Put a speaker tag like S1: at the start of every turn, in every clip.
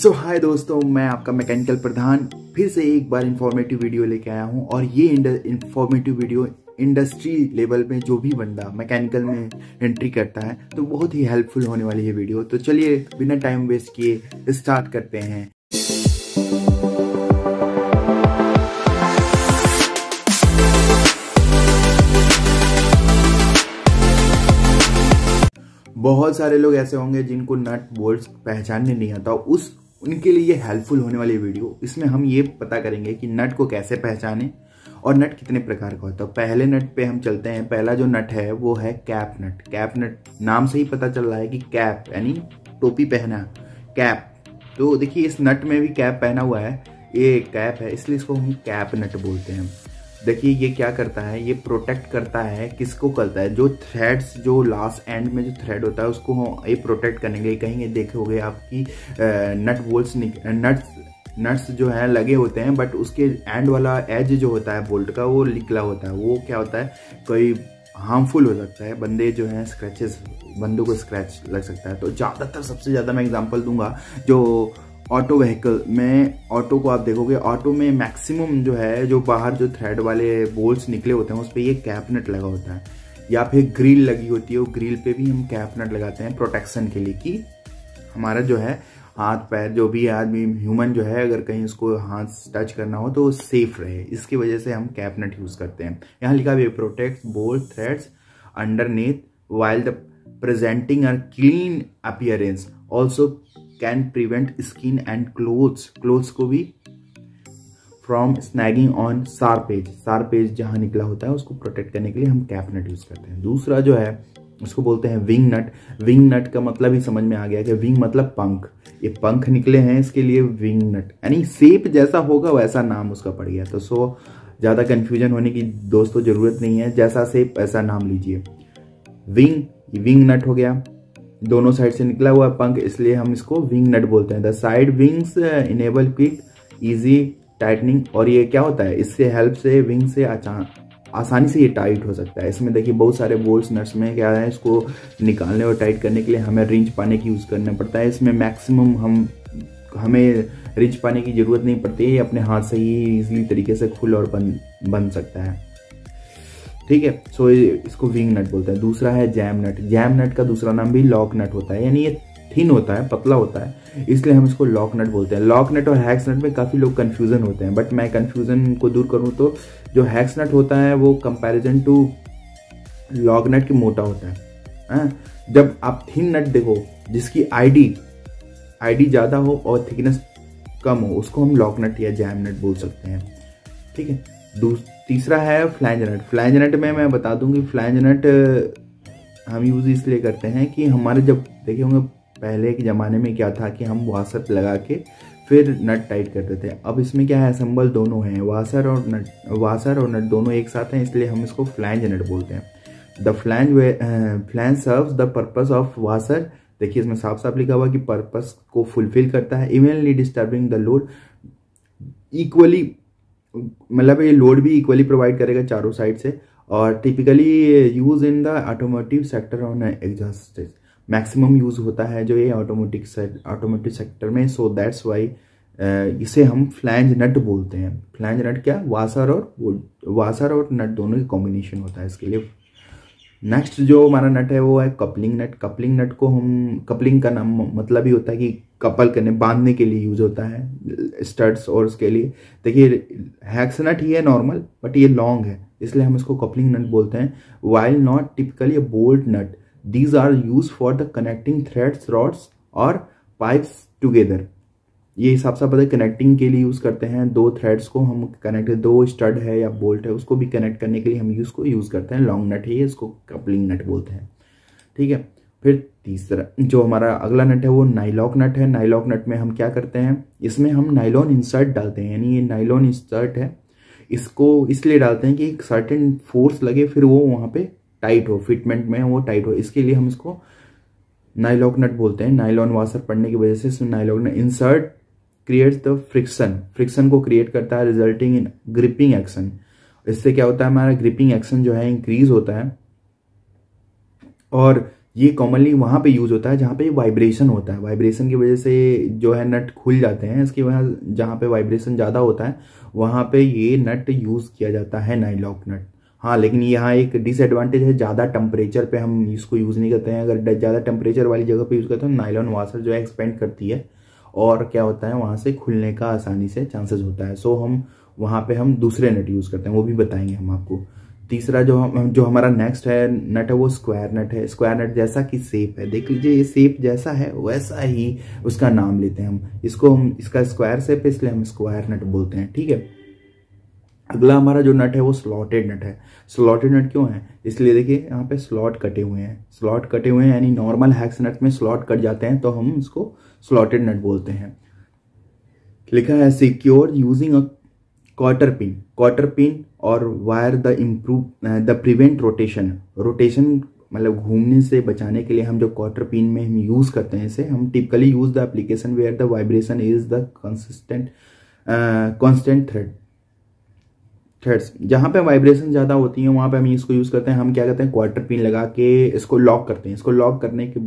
S1: सो so, हाय दोस्तों मैं आपका मैकेनिकल प्रधान फिर से एक बार इंफॉर्मेटिव वीडियो लेके आया हूँ और ये इंफॉर्मेटिव वीडियो इंडस्ट्री लेवल में जो भी बंदा मैकेनिकल में एंट्री करता है तो बहुत ही हेल्पफुल होने वाली है वीडियो तो चलिए बिना टाइम वेस्ट किए स्टार्ट करते हैं। बहुत सारे लोग ऐसे होंगे जिनको नट बोल्ट पहचानने नहीं आता। उस उनके लिए हेल्पफुल होने वाली वीडियो इसमें हम ये पता करेंगे कि नट को कैसे पहचाने और नट कितने प्रकार का होता है। पहले नट पे हम चलते हैं। पहला जो नट है, वो है कैप नट। कैप नट नाम से ही पता चल रहा है कि कैप, यानी टोपी पहना, कैप। तो देखिए, इस नट में भी कैप पहना हुआ है। ये कैप है, इसलिए इसको हम कैप नट बोलते हैं। देखिए ये क्या करता है, ये प्रोटेक्ट करता है, किसको करता है? जो थ्रेड्स जो लास्ट एंड में जो थ्रेड होता है, उसको हम ये प्रोटेक्ट करने के लिए कहीं देखोगे आपकी नट बोल्ट नट्स नट्स जो है, लगे होते हैं बट उसके एंड वाला एज जो होता है बोल्ट का, वो निकला होता है। वो क्या होता है? कोई हार्मफुल हो सकता है। बंदे जो हैं स्क्रैचेस बंदों को स्क्रैच लग सकता है। तो ज़्यादातर, सबसे ज़्यादा मैं एग्जांपल दूँगा, जो ऑटो व्हीकल, में ऑटो को आप देखोगे, ऑटो में मैक्सिमम जो है, जो बाहर जो थ्रेड वाले बोल्ट्स निकले होते हैं, उस पर ये कैप नट लगा होता है। या फिर ग्रिल लगी होती है, वो ग्रिल पे भी हम कैप नट लगाते हैं प्रोटेक्शन के लिए कि हमारा जो है, हाथ, पैर, जो भी आदमी ह्यूमन जो है, अगर कहीं उसको हाथ टच करना हो तो सेफ़ रहे। इसकी वजह से हम कैप नट यूज़ करते हैं। यहाँ लिखा हुआ protect bolt threads underneath while the presenting a clean appearance also can prevent skin and clothes clothes को भी फ्रॉम स्नैगिंग ऑन सारपेज सारपेज जहाँ निकला होता है, उसको प्रोटेक्ट करने के लिए हम कैप नट यूज़ करते हैं। दूसरा जो है, उसको बोलते हैं विंग नट विंग नट का मतलब ही समझ में आ गया कि विंग मतलब पंख। ये पंख निकले हैं इसके लिए विंग नट यानी सेप जैसा होगा, वैसा नाम उसका पड़ गया। तो सो ज़्यादा कंफ्यूजन होने की दोस्तों ज़रूरत नहीं है। जैसा सेप ऐसा नाम लीजिए। विंग विंग नट हो गया। दोनों साइड से निकला हुआ पंख, इसलिए हम इसको विंग नट बोलते हैं। The side wings enable quick easy tightening और ये क्या होता है? इससे हेल्प से विंग से आसानी से ये टाइट हो सकता है। इसमें देखिए बहुत सारे बोल्ट नट्स में क्या है, इसको निकालने और टाइट करने के लिए हमें रिंच पाने की यूज़ करना पड़ता है। इसमें मैक्सिमम हम, हमें रिंच पाने की ज़रूरत नहीं पड़ती है अपने हाथ से ही इजीली तरीके से खुल और बन बन सकता है। ठीक है? सो इसको विंग नट बोलते हैं। दूसरा है जैम नट जैम नट का दूसरा नाम भी लॉक नट होता है। यानी ये थिन होता है, पतला होता है। इसलिए हम इसको लॉक नट बोलते हैं। लॉक नट और हैक्स नट में काफ़ी लोग कंफ्यूजन होते हैं। बट मैं कंफ्यूजन को दूर करूँ तो जो हैक्स नट होता है, वो कंपैरिजन टू लॉक नट की मोटा होता है। आ? हाँ? जब आप थिन नट देखो, जिसकी आईडी आईडी ज़्यादा हो और थिकनेस कम हो, उसको हम लॉक नट या जैम नट बोल सकते हैं। ठीक है? तीसरा है फ्लैंज नट। फ्लैंज नट में मैं बता दूँगी फ्लैंज नट हम यूज़ इसलिए करते हैं कि हमारे जब, देखे होंगे पहले के ज़माने में क्या था कि हम वासर लगा के फिर नट टाइट करते थे। अब इसमें क्या है असम्बल दोनों हैं, वासर और नट, वासर और नट दोनों एक साथ हैं, इसलिए हम इसको फ्लैंज नट बोलते हैं। The flange flange serve the purpose of washer. देखिए इसमें साफ़ साफ़ लिखा हुआ कि पर्पस को फुलफिल करता है। Evenly disturbing the load equally मतलब ये लोड भी इक्वली प्रोवाइड करेगा चारों साइड से और typically use in the automotive sector on exhaust maximum use होता है जो ये ऑटोमोटिक ऑटोमोटिव सेक्टर में। सो दैट्स वाई इसे हम फ्लैंज नट बोलते हैं। फ्लैंज नट क्या? वासर और वासर और नट दोनों के कॉम्बिनेशन होता है इसके लिए। नेक्स्ट जो हमारा नट है, वो है कपलिंग नट कपलिंग नट को हम कपलिंग का नाम मतलब ही होता है कि कपल करने, बांधने के लिए यूज़ होता है स्टड्स और उसके लिए. देखिए हैक्स नट ही है नॉर्मल बट ये लॉन्ग है. इसलिए हम इसको कपलिंग नट बोलते हैं. While not typically a bolt nut these are use for the connecting threads rods और pipes together. ये हिसाब से पता कनेक्टिंग के लिए यूज़ करते हैं। दो थ्रेड्स को हम कनेक्ट दो स्टड है या बोल्ट है, उसको भी कनेक्ट करने के लिए हम यूज़ को यूज़ करते हैं। लॉन्ग नट है ये, इसको कपलिंग नट बोलते हैं। ठीक है? फिर तीसरा, जो हमारा अगला नट है वो नाइलॉक नट है। नाइलॉक नट में हम क्या करते हैं? इसमें हम नाइलॉन इंसर्ट डालते हैं। यानी ये नाइलॉन इंसर्ट है। इसको इसलिए डालते हैं कि एक सर्टेन फोर्स लगे, फिर वो वहाँ पे टाइट हो। फिटमेंट में वो टाइट हो। इसके लिए हम इसको नाइलॉक नट बोलते हैं। नाइलॉन वाशर पड़ने की वजह से इसमें nyloc nut insert creates the friction friction को क्रिएट करता है रिजल्टिंग इन ग्रिपिंग एक्शन इससे क्या होता है? हमारा ग्रिपिंग एक्शन जो है इंक्रीज होता है। और ये कॉमनली वहाँ पे यूज़ होता है, जहाँ पे वाइब्रेशन होता है। वाइब्रेशन की वजह से जो है नट खुल जाते हैं। इसकी वजह जहाँ पे वाइब्रेशन ज़्यादा होता है, वहाँ पे ये नट यूज़ किया जाता है नाइलॉक नट हाँ लेकिन यहाँ एक डिसएडवांटेज है, ज़्यादा टेम्परेचर पे हम इसको यूज़ नहीं करते हैं। अगर ज़्यादा टेम्परेचर वाली जगह पे यूज़ करते हैं नाइलॉन वाशर जो है एक्सपेंड करती है। और क्या होता है, वहाँ से खुलने का आसानी से चांसेस होता है। सो हम, वहाँ पे हम दूसरे नट यूज़ करते हैं, वो भी बताएँगे हम आपको। तीसरा जो हम, जो हमारा नेक्स्ट है नट है वो स्क्वायर नट है। स्क्वायर नट जैसा कि सेप है। देख लीजिए, ये सेप जैसा है, वैसा ही उसका नाम लेते हैं हम। इसको हम, इसका स्क्वायर सेप है इसलिए हम स्क्वायर नट बोलते हैं, ठीक है? अगला हमारा जो नट है वो स्लॉटेड नट है। स्लॉटेड नट क्यों है? इसलिए देखिए, यहाँ पे स्लॉट कटे हुए हैं। स्लॉट कटे हुए हैं, यानी नॉर्मल हैक्स नट में स्लॉट कट जाते हैं तो हम इसको स्लॉटेड नट बोलते हैं। लिखा है secure using a quarter pin quarter pin और wire the improve the prevent rotation rotation मतलब घूमने से बचाने के लिए हम जो क्वार्टर पिन में हम यूज़ करते हैं इसे, हम typically use the application where the vibration is the consistent constant thread threads जहाँ पे वाइब्रेशन ज़्यादा होती है, वहाँ पे हम इसको यूज़ करते हैं, हम क्या करते हैं क्वार्टर पिन लगा के इसको लॉक करते हैं। इसको लॉक करने के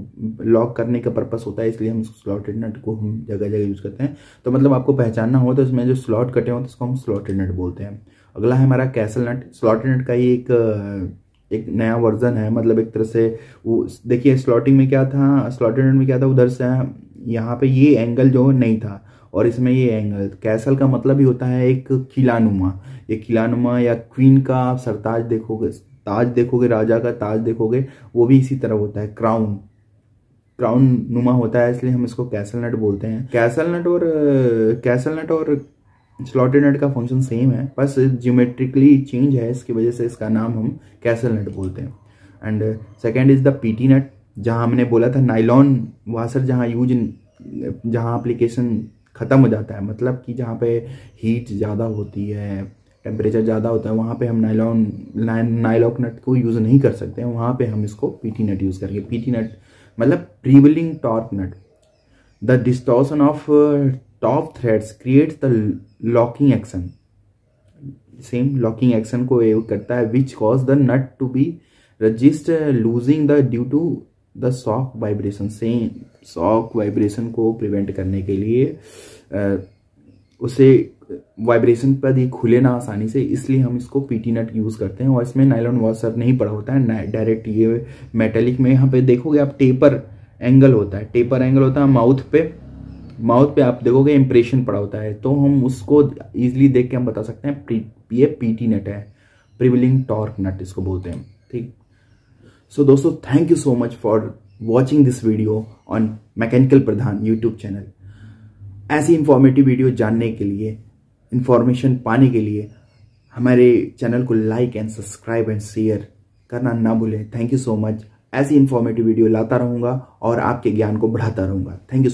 S1: लॉक करने का पर्पस होता है, इसलिए हम इसको स्लॉटेड नट को हम जगह जगह यूज़ करते हैं। तो मतलब आपको पहचानना हो तो इसमें जो स्लॉट कटे हो तो इसको हम स्लॉटेड नट बोलते हैं। अगला है हमारा कैसल नट स्लॉटेड नट का ही एक एक नया वर्जन है मतलब एक तरह से वो, देखिए स्लॉटिंग में क्या था स्लॉटेड नट में क्या था, उधर से यहाँ पे ये एंगल जो नहीं था। और इसमें ये एंगल कैसल का मतलब ही होता है एक किलानुमा ये किलानुमा या क्वीन का आप सरताज देखोगे, ताज देखोगे, राजा का ताज देखोगे, वो भी इसी तरह होता है क्राउन क्राउन नुमा होता है, इसलिए हम इसको कैसल नट बोलते हैं। कैसल नट और कैसल नट और स्लॉटेड नट का फ़ंक्शन सेम है, बस जियोमेट्रिकली चेंज है, इसकी वजह से इसका नाम हम कैसल नट बोलते हैं। And second is the PT nut जहाँ हमने बोला था नाइलॉन वासर जहाँ यूज़ जहाँ एप्लीकेशन ख़त्म हो जाता है। मतलब कि जहाँ पे हीट ज़्यादा होती है टेम्परेचर ज़्यादा होता है, वहाँ पे हम नाइलॉन नाइलॉक नट को यूज़ नहीं कर सकते हैं। वहाँ पे हम इसको पीटी नट यूज़ करेंगे। पीटी नट मतलब prevailing torque nut the distortion of top threads creates the locking action same locking action को करता है which cause the nut to be resist loosing the due to the shock vibration same shock vibration को prevent करने के लिए उसे vibration पर ही खुले ना आसानी से, इसलिए हम इसको पीटी नट यूज़ करते हैं। और इसमें नाइलॉन वॉशर नहीं पड़ा होता है डायरेक्ट ये मेटेलिक में। यहाँ पे देखोगे आप टेपर एंगल होता है। टेपर एंगल होता है माउथ पे। माउथ पे आप देखोगे इंप्रेशन पड़ा होता है। तो हम उसको ईजिली देख के हम बता सकते हैं ये पीटी नट है। प्रिविलिंग टॉर्क नट इसको बोलते हैं। ठीक? सो दोस्तों thank you so much for watching this video on mechanical Pradhan YouTube channel ऐसी इंफॉर्मेटिव वीडियो जानने के लिए इंफॉर्मेशन पाने के लिए, हमारे चैनल को like and subscribe and share करना ना भूलें। थैंक यू सो मच ऐसी इंफॉर्मेटिव वीडियो लाता रहूँगा और आपके ज्ञान को बढ़ाता रहूँगा। Thank you so